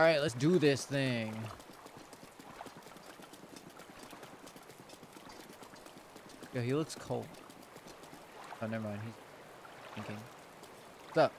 All right, let's do this thing. Yo, he looks cold. Oh, never mind. He's thinking. What's up?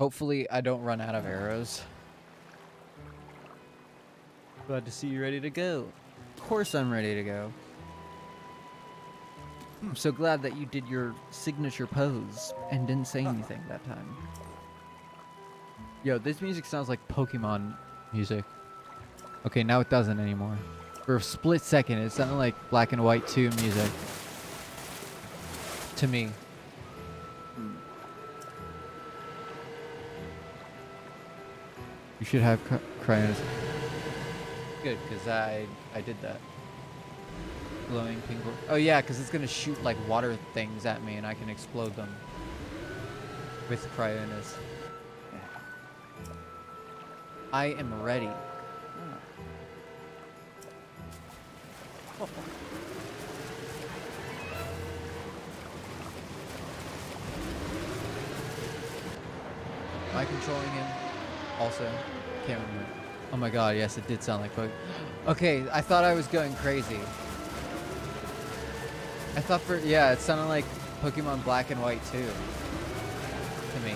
Hopefully, I don't run out of arrows. Glad to see you ready to go. Of course I'm ready to go. I'm so glad that you did your signature pose and didn't say anything that time. Yo, this music sounds like Pokemon music. Okay, now it doesn't anymore. For a split second, it sounded like Black and White 2 music. To me. Hmm. You should have Cryonis. Good, because I I did that. Glowing pink. Oh yeah, because it's gonna shoot like water things at me, and I can explode them with Cryonis. I am ready. Am I controlling him? Also, can't remember. Oh my god, yes, it did sound like. Okay, I thought I was going crazy. I thought for yeah, it sounded like Pokemon Black and White too. To me.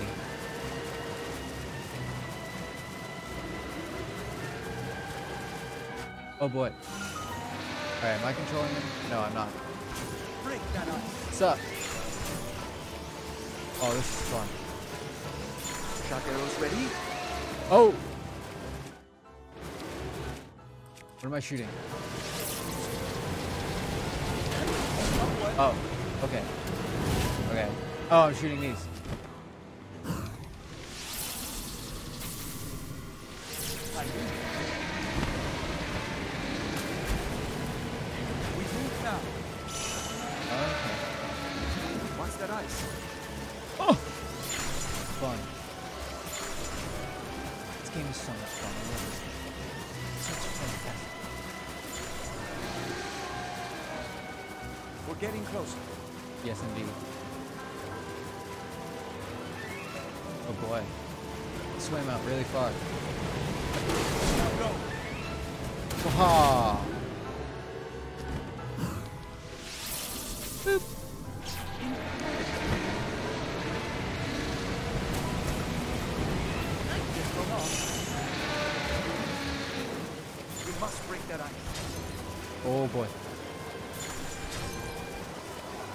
Oh boy. Alright, am I controlling him? No, I'm not. Break that up? Oh, this is fun. Shock arrows ready? Oh! What am I shooting? Oh, okay. Okay. Oh, I'm shooting these. We move now. Okay. Watch that ice. Oh! Fun. This game is so much fun. I love this game. Such fantastic. We're getting closer. Yes, indeed. Oh boy. Swam out really far. Now go. Waha! Boop. We must break that ice. Oh boy.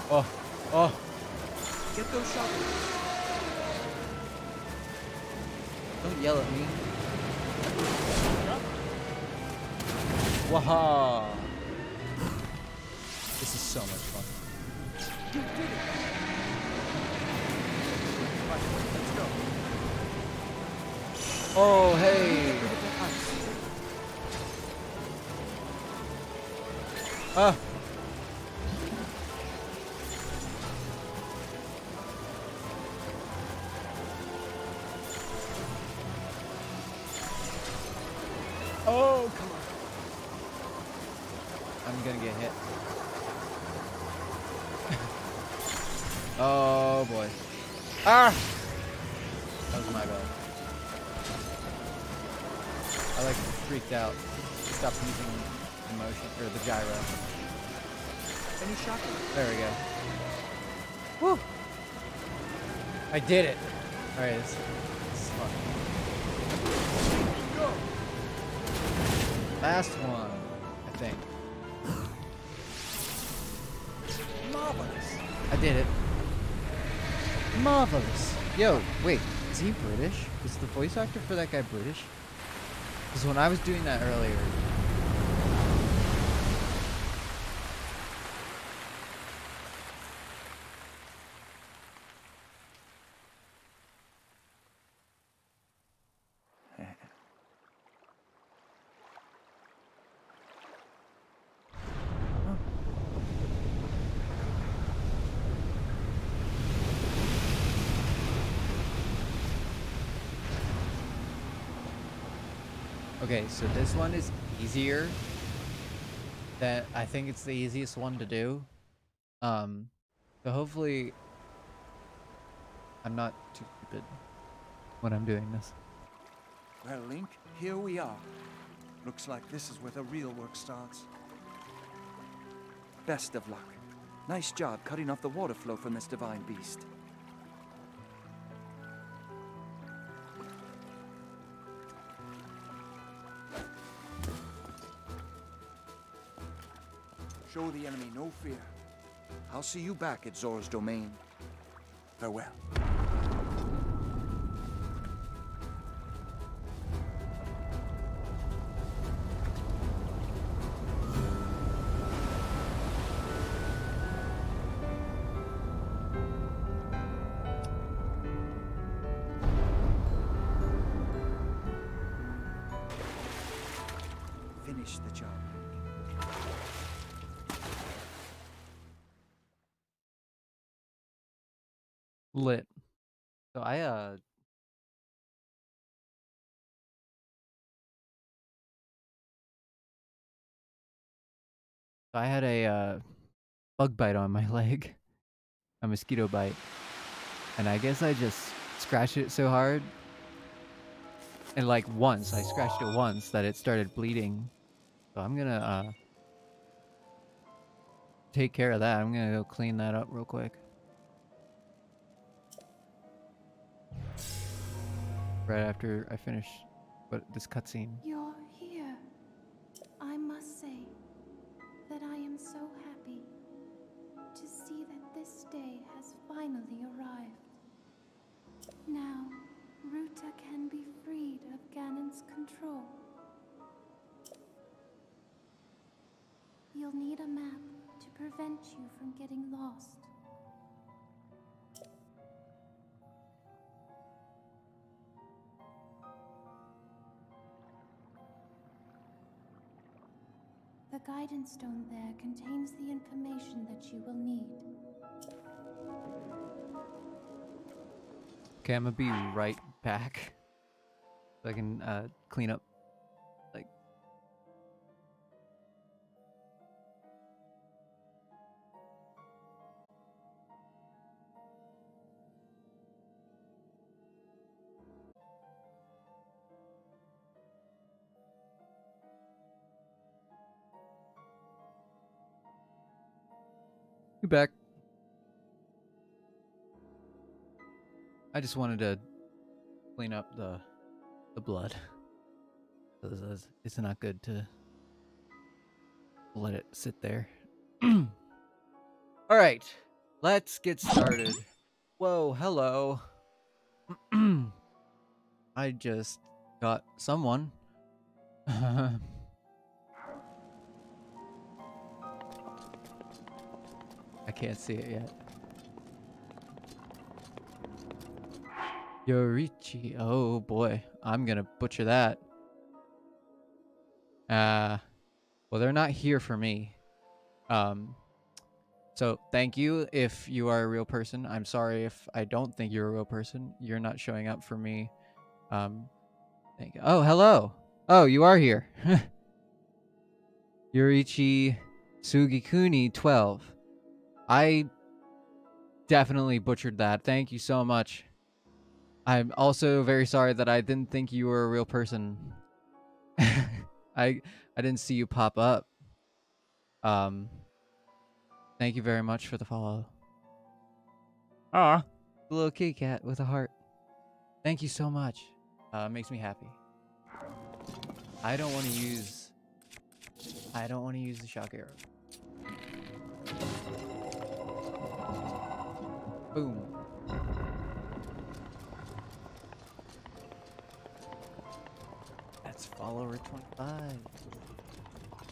Oh, oh. Get those arrows. Don't yell at me. Waha! This is so much fun. You did it. Right, let's go. Oh, hey! Get rid of that ice. Ah! Oh boy. Ah! That was my bad. I like freaked out. Stopped using the motion or the gyro. Any arrows? There we go. Woo! I did it. All right, this, this is fun. Go. Last one, I think. Marvelous. I did it. Marvelous. Yo, wait, is he British? Is the voice actor for that guy British? Because when I was doing that earlier, Okay, so this one is easier. That I think it's the easiest one to do. Um, so hopefully I'm not too stupid. when I'm doing this. Well, Link, here we are. Looks like this is where the real work starts. Best of luck. Nice job cutting off the water flow from this divine beast. Show the enemy no fear. I'll see you back at Zora's domain. Farewell. Lit. So I uh I had a uh, bug bite on my leg, a mosquito bite, and I guess I just scratched it so hard, and like once I scratched it once that it started bleeding. So I'm gonna uh, take care of that. I'm gonna go clean that up real quick. Right after I finish what this cutscene. You're here. I must say that I am so happy to see that this day has finally arrived. Now, Ruta can be freed of Ganon's control. You'll need a map to prevent you from getting lost. The guidance stone there contains the information that you will need. Okay, I'm gonna be right back. So I can uh, clean up. Back. I just wanted to clean up the the blood. It's it's not good to let it sit there. All right, let's get started. Whoa, hello. I just got someone. I can't see it yet. Yorichi. Oh boy, I'm gonna butcher that. Uh, well, they're not here for me. Um, so thank you if you are a real person. I'm sorry if I don't think you're a real person. You're not showing up for me. Um, thank you. Oh, hello. Oh, you are here. Yorichi Sugikuni 12. I definitely butchered that. Thank you so much. I'm also very sorry that I didn't think you were a real person. I I didn't see you pop up. Um Thank you very much for the follow. Ah, little kitty cat with a heart. Thank you so much. Uh makes me happy. I don't want to use I don't want to use the shock arrow. Boom. That's follower 25.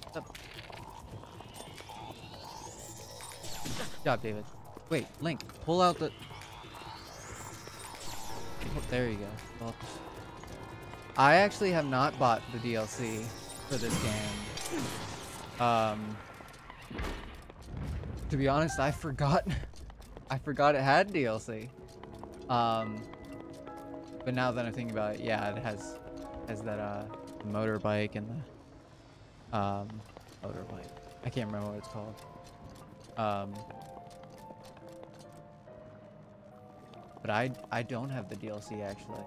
What's up? Good job, David. Wait, Link, pull out the... Oh, there you go. Well, I actually have not bought the DLC for this game. Um, to be honest, I forgot. I forgot it had DLC. Um, but now that I'm thinking about it, yeah, it has has that uh motorbike and the um motorbike. I can't remember what it's called. Um, But I I don't have the DLC actually.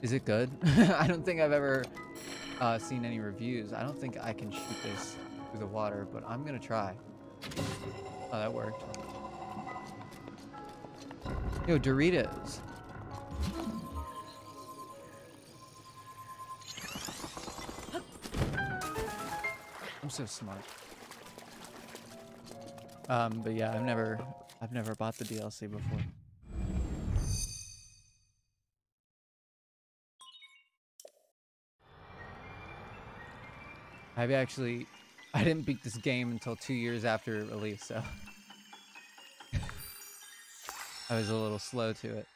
Is it good? I don't think I've ever uh, seen any reviews. I don't think I can shoot this through the water, but I'm gonna try. Oh, that worked. Yo, Doritos. I'm so smart. Um, but yeah, I've never, I've never bought the DLC before. I've actually, I didn't beat this game until two years after release, so I was a little slow to it.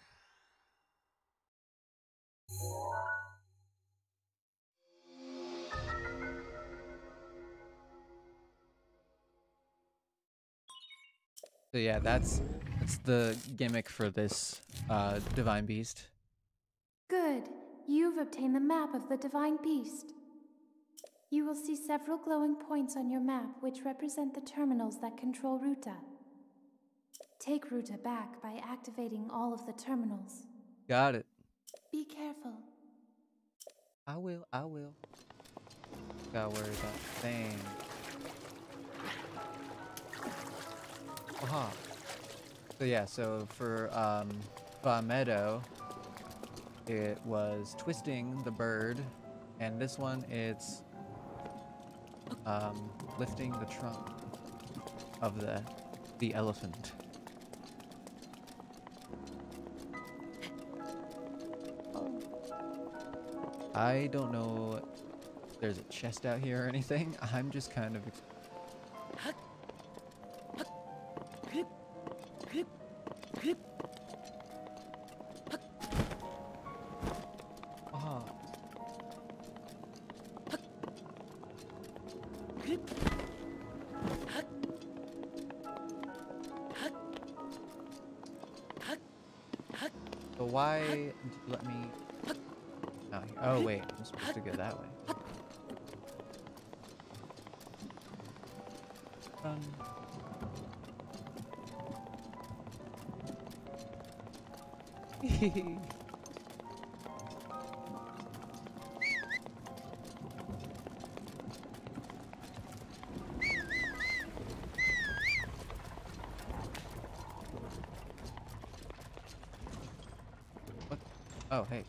So yeah, that's that's the gimmick for this uh, divine beast. Good. You've obtained the map of the Divine Beast. You will see several glowing points on your map which represent the terminals that control Ruta. Take Ruta back by activating all of the terminals. Got it. Be careful. I will. I will. Gotta worry about thing. Aha. So yeah, so for um, Vah Medoh, it was twisting the bird, and this one it's um, lifting the trunk of the the elephant. I don't know if there's a chest out here or anything. I'm just kind of why let me? Oh, oh wait, I'm supposed to go that way. Run. Um, what? Oh, hey.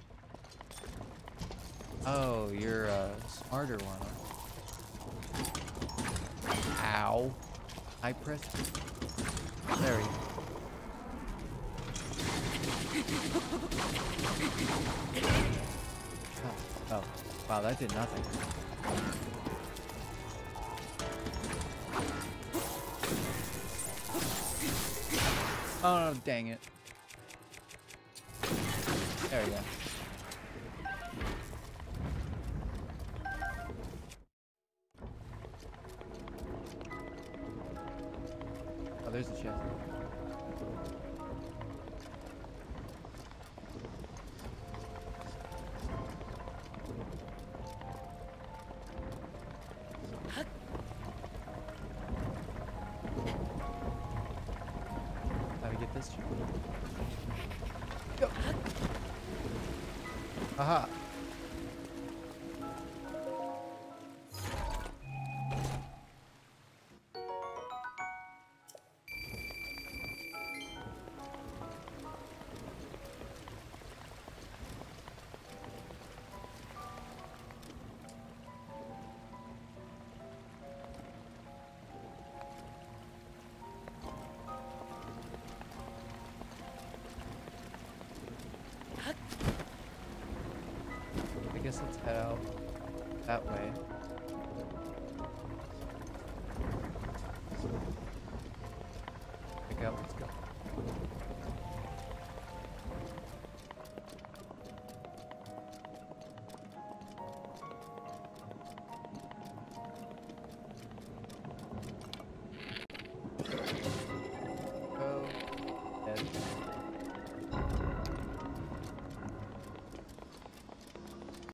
Oh, you're a smarter one. Ow. I pressed. There we go. Oh, oh, wow, that did nothing. Oh, dang it. There we go. Oh, there's the chest. Aha. Let's head out that way.